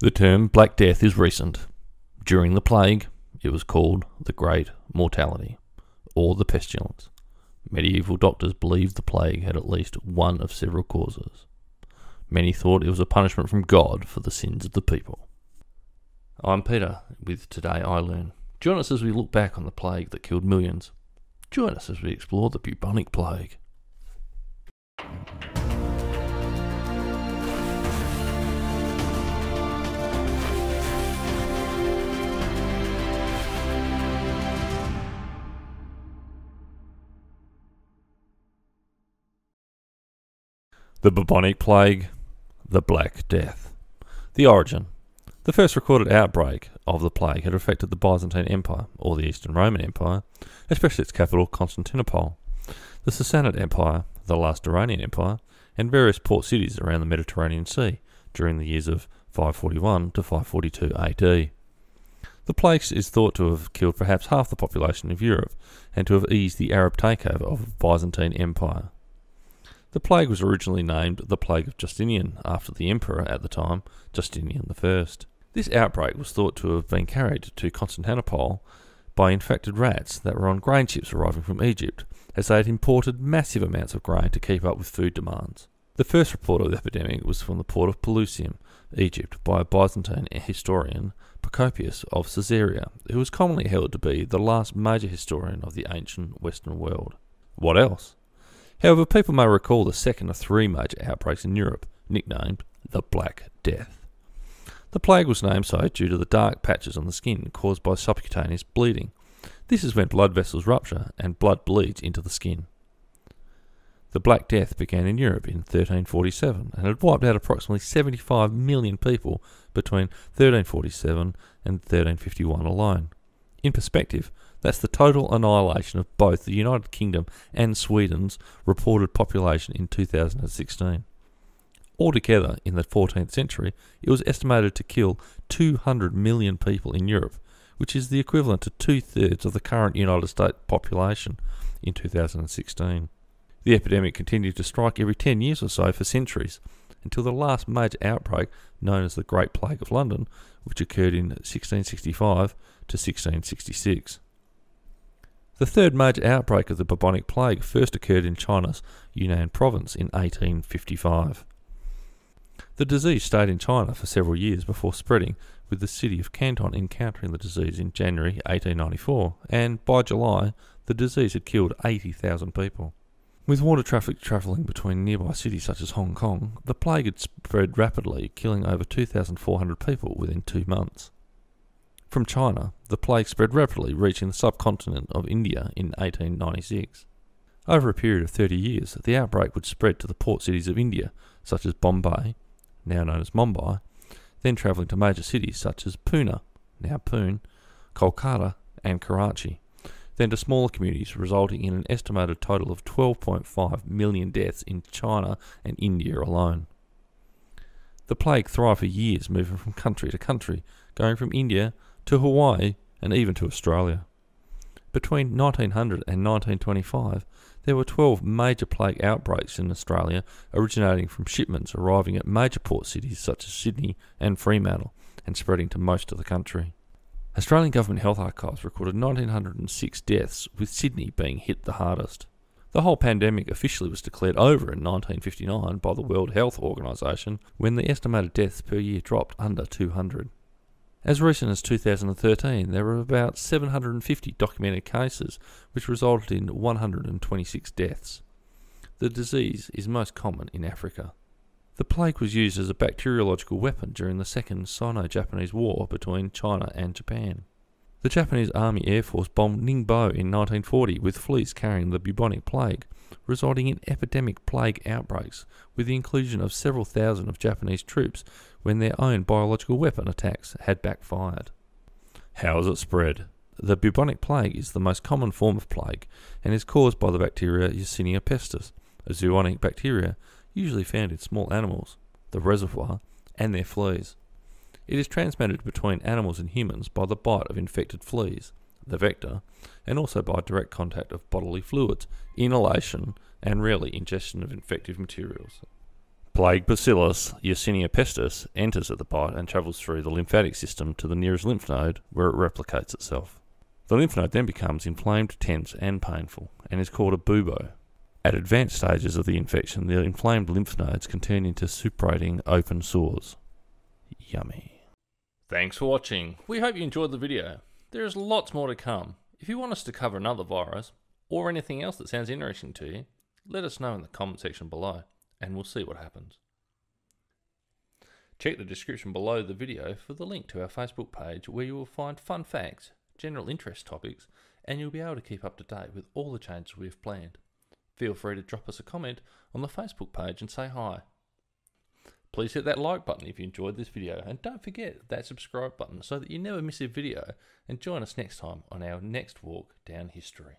The term Black Death is recent. During the plague, it was called the Great Mortality, or the Pestilence. Medieval doctors believed the plague had at least one of several causes. Many thought it was a punishment from God for the sins of the people. I'm Peter with Today I Learn. Join us as we look back on the plague that killed millions. Join us as we explore the bubonic plague. The bubonic plague, the Black Death. The origin. The first recorded outbreak of the plague had affected the Byzantine Empire, or the Eastern Roman Empire, especially its capital Constantinople, the Sassanid Empire, the last Iranian Empire, and various port cities around the Mediterranean Sea during the years of 541 to 542 AD. The plague is thought to have killed perhaps half the population of Europe and to have eased the Arab takeover of the Byzantine Empire. The plague was originally named the Plague of Justinian after the emperor at the time, Justinian I. This outbreak was thought to have been carried to Constantinople by infected rats that were on grain ships arriving from Egypt, as they had imported massive amounts of grain to keep up with food demands. The first report of the epidemic was from the port of Pelusium, Egypt, by a Byzantine historian, Procopius of Caesarea, who was commonly held to be the last major historian of the ancient Western world. What else? However, people may recall the second of three major outbreaks in Europe, nicknamed the Black Death. The plague was named so due to the dark patches on the skin caused by subcutaneous bleeding. This is when blood vessels rupture and blood bleeds into the skin. The Black Death began in Europe in 1347 and had wiped out approximately 75 million people between 1347 and 1351 alone. In perspective, that's the total annihilation of both the United Kingdom and Sweden's reported population in 2016. Altogether, in the 14th century, it was estimated to kill 200 million people in Europe, which is the equivalent to two thirds of the current United States population in 2016. The epidemic continued to strike every 10 years or so for centuries, until the last major outbreak, known as the Great Plague of London, which occurred in 1665 to 1666. The third major outbreak of the bubonic plague first occurred in China's Yunnan province in 1855. The disease stayed in China for several years before spreading, with the city of Canton encountering the disease in January 1894, and by July, the disease had killed 80,000 people. With water traffic travelling between nearby cities such as Hong Kong, the plague had spread rapidly, killing over 2,400 people within two months. From China, the plague spread rapidly, reaching the subcontinent of India in 1896. Over a period of 30 years, the outbreak would spread to the port cities of India, such as Bombay, now known as Mumbai, then travelling to major cities such as Poona, now Pune, Kolkata, and Karachi, then to smaller communities, resulting in an estimated total of 12.5 million deaths in China and India alone. The plague thrived for years, moving from country to country, going from India to Hawaii and even to Australia. Between 1900 and 1925, there were 12 major plague outbreaks in Australia, originating from shipments arriving at major port cities such as Sydney and Fremantle and spreading to most of the country. Australian Government Health Archives recorded 1906 deaths, with Sydney being hit the hardest. The whole pandemic officially was declared over in 1959 by the World Health Organization when the estimated deaths per year dropped under 200. As recent as 2013, there were about 750 documented cases, which resulted in 126 deaths. The disease is most common in Africa. The plague was used as a bacteriological weapon during the Second Sino Japanese War between China and Japan. The Japanese Army Air Force bombed Ningbo in 1940 with fleets carrying the bubonic plague, resulting in epidemic plague outbreaks, with the inclusion of several thousand of Japanese troops when their own biological weapon attacks had backfired. How has it spread? The bubonic plague is the most common form of plague and is caused by the bacteria Yersinia pestis, a zoonotic bacteria usually found in small animals, the reservoir, and their fleas. It is transmitted between animals and humans by the bite of infected fleas, the vector, and also by direct contact of bodily fluids, inhalation, and rarely ingestion of infective materials. Plague Bacillus Yersinia pestis enters at the bite and travels through the lymphatic system to the nearest lymph node where it replicates itself. The lymph node then becomes inflamed, tense, and painful and is called a bubo. At advanced stages of the infection, the inflamed lymph nodes can turn into suppurating open sores. Yummy. Thanks for watching. We hope you enjoyed the video. There is lots more to come. If you want us to cover another virus, or anything else that sounds interesting to you, let us know in the comment section below, and we'll see what happens. Check the description below the video for the link to our Facebook page where you will find fun facts, general interest topics, and you'll be able to keep up to date with all the changes we have planned. Feel free to drop us a comment on the Facebook page and say hi. Please hit that like button if you enjoyed this video and don't forget that subscribe button so that you never miss a video and join us next time on our next walk down history.